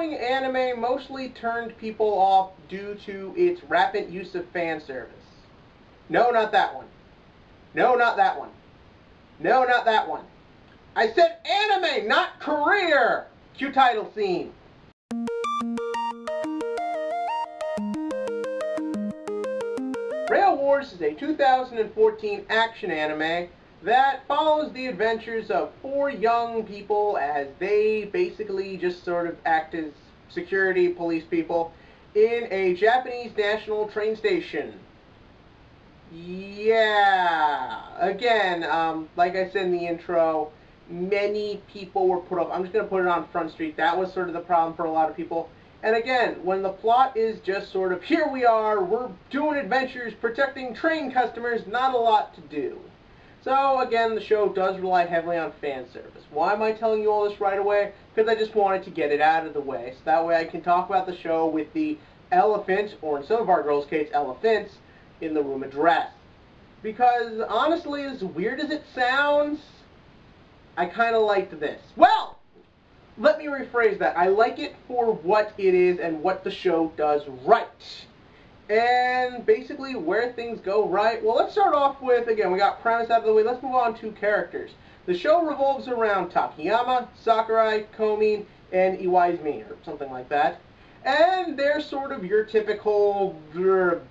following anime mostly turned people off due to its rapid use of fan service. No, not that one. No, not that one. No, not that one. I said anime, not career! Cue title scene. Rail Wars is a 2014 action anime that follows the adventures of four young people as they basically just sort of act as security police people in a Japanese national train station. Yeah, again, um, like I said in the intro, many people were put off. I'm just going to put it on Front Street. That was sort of the problem for a lot of people. And again, when the plot is just sort of, here we are, we're doing adventures, protecting train customers, not a lot to do. So again, the show does rely heavily on fan service. Why am I telling you all this right away? Because I just wanted to get it out of the way. So that way I can talk about the show with the elephant, or in some of our girls' case, elephants, in the room address. Because honestly, as weird as it sounds, I kind of liked this. Well, let me rephrase that. I like it for what it is and what the show does right. And basically where things go right, well let's start off with, again, we got premise out of the way, let's move on to characters. The show revolves around Takayama, Sakurai, Komin, and Iwaizumi, or something like that. And they're sort of your typical group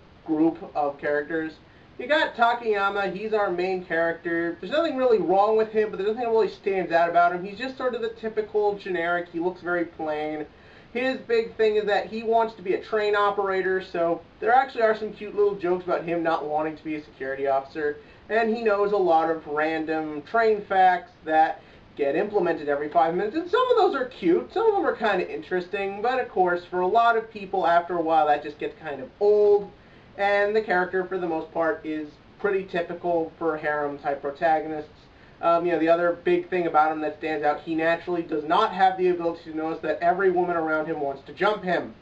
of characters. You got Takayama, he's our main character. There's nothing really wrong with him, but there's nothing that really stands out about him. He's just sort of the typical generic, he looks very plain. His big thing is that he wants to be a train operator, so there actually are some cute little jokes about him not wanting to be a security officer. And he knows a lot of random train facts that get implemented every five minutes. And some of those are cute, some of them are kind of interesting, but of course, for a lot of people, after a while, that just gets kind of old and the character for the most part is pretty typical for harem type protagonists. Um, you know, the other big thing about him that stands out, he naturally does not have the ability to notice that every woman around him wants to jump him.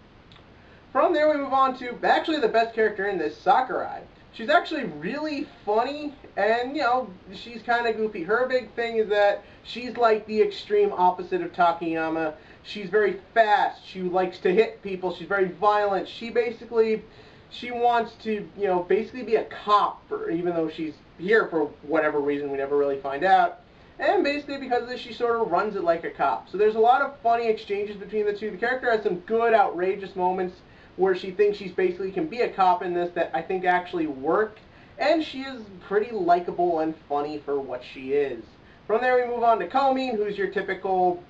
From there we move on to actually the best character in this, Sakurai. She's actually really funny and, you know, she's kind of goofy. Her big thing is that she's like the extreme opposite of Takayama. She's very fast. She likes to hit people. She's very violent. She basically she wants to, you know, basically be a cop, for, even though she's here for whatever reason we never really find out. And basically because of this, she sort of runs it like a cop. So there's a lot of funny exchanges between the two. The character has some good, outrageous moments where she thinks she's basically can be a cop in this that I think actually work. And she is pretty likable and funny for what she is. From there we move on to Komin, who's your typical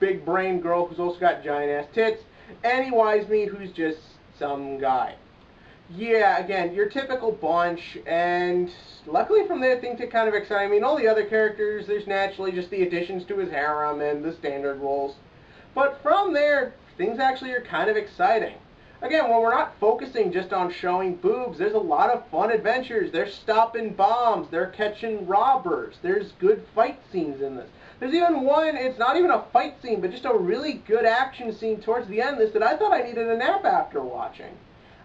big brain girl who's also got giant ass tits. And Iwaizumi, who's just some guy. Yeah, again, your typical bunch, and luckily from there things get kind of exciting. I mean, all the other characters, there's naturally just the additions to his harem and the standard roles. But from there, things actually are kind of exciting. Again, when we're not focusing just on showing boobs, there's a lot of fun adventures. They're stopping bombs, they're catching robbers, there's good fight scenes in this. There's even one, it's not even a fight scene, but just a really good action scene towards the end of this that I thought I needed a nap after watching.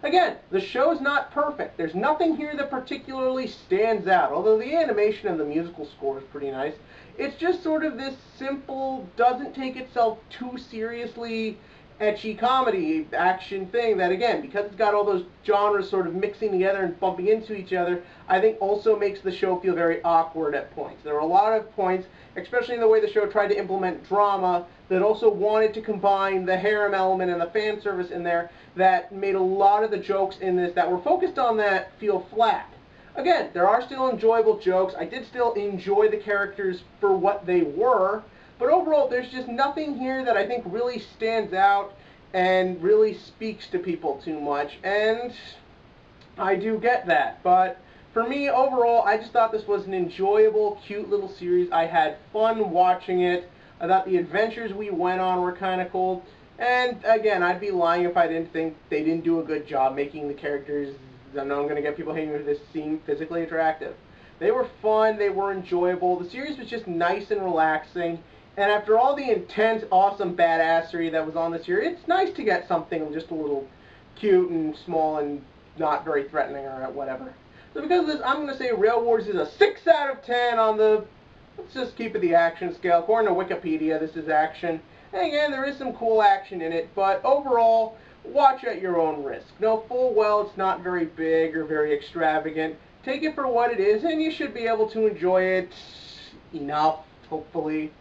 Again, the show's not perfect. There's nothing here that particularly stands out, although the animation and the musical score is pretty nice. It's just sort of this simple, doesn't take itself too seriously, ecchi comedy action thing that again because it's got all those genres sort of mixing together and bumping into each other I think also makes the show feel very awkward at points. There are a lot of points, especially in the way the show tried to implement drama that also wanted to combine the harem element and the fan service in there that made a lot of the jokes in this that were focused on that feel flat. Again, there are still enjoyable jokes. I did still enjoy the characters for what they were, but overall, there's just nothing here that I think really stands out and really speaks to people too much. And I do get that. But for me, overall, I just thought this was an enjoyable, cute little series. I had fun watching it. I thought the adventures we went on were kind of cool. And again, I'd be lying if I didn't think they didn't do a good job making the characters, I know I'm going to get people hating with this, seem physically attractive. They were fun, they were enjoyable. The series was just nice and relaxing. And after all the intense, awesome badassery that was on this year, it's nice to get something just a little cute and small and not very threatening or whatever. So because of this, I'm going to say Rail Wars is a 6 out of 10 on the, let's just keep it the action scale. According to Wikipedia, this is action. And again, there is some cool action in it, but overall, watch at your own risk. Know full well it's not very big or very extravagant. Take it for what it is, and you should be able to enjoy it enough, hopefully.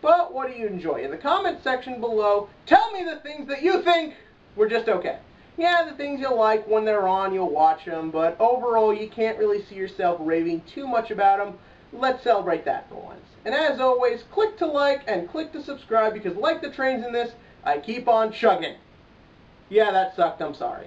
But what do you enjoy? In the comment section below, tell me the things that you think were just okay. Yeah, the things you'll like when they're on, you'll watch them, but overall, you can't really see yourself raving too much about them. Let's celebrate that for once. And as always, click to like and click to subscribe because like the trains in this, I keep on chugging. Yeah, that sucked. I'm sorry.